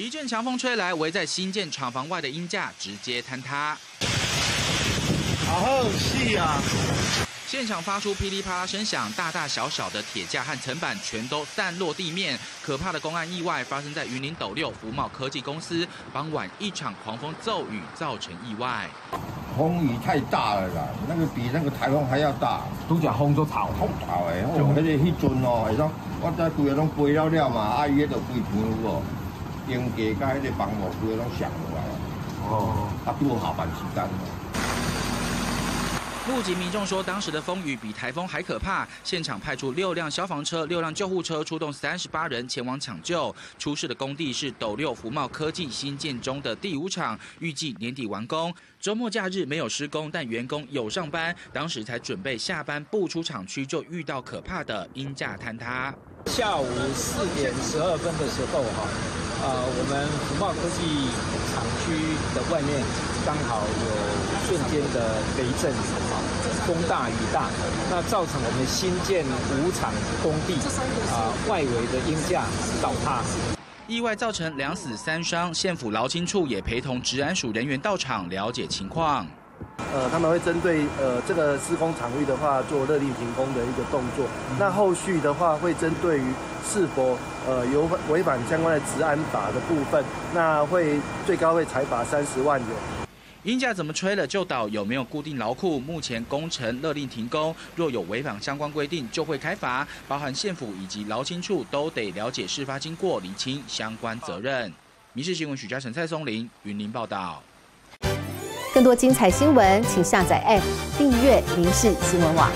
一阵强风吹来，围在新建厂房外的鹰架直接坍塌。好细啊！现场发出噼里啪啦声响，大大小小的铁架和层板全都散落地面。可怕的公安意外发生在云林斗六福茂科技公司，傍晚一场狂风骤雨造成意外。风雨太大了啦，那个比那个台风还要大。拄只风都吵，风吵的，哦，那个迄阵哦，我在规个拢飞了了嘛，啊伊迄个规片有无？应价甲迄个房屋规个拢上落来。哦，啊拄好办时间。目击民众说，当时的风雨比台风还可怕。现场派出六辆消防车、六辆救护车，出动三十八人前往抢救。出事的工地是斗六福茂科技新建中的第五厂，预计年底完工。周末假日没有施工，但员工有上班。当时才准备下班，不出厂区就遇到可怕的阴架坍塌。下午四点十二分的时候，哈，呃，我们福茂科技厂区的外面刚好有瞬间的雷震，啊，风大雨大，那造成我们新建五厂工地啊外围的鹰架倒塌。意外造成两死三伤，县府劳青处也陪同治安署人员到场了解情况。呃，他们会针对呃这个施工场域的话，做勒令停工的一个动作。那后续的话，会针对于是否呃有违反相关的治安法的部分，那会最高会裁罚三十万元。鹰架怎么吹了就倒？有没有固定牢库？目前工程勒令停工，若有违反相关规定，就会开罚。包含县府以及劳青处都得了解事发经过，厘清相关责任。民事新闻许嘉诚、蔡松林云林报道。更多精彩新闻，请下载 App 订阅《民事新闻网》。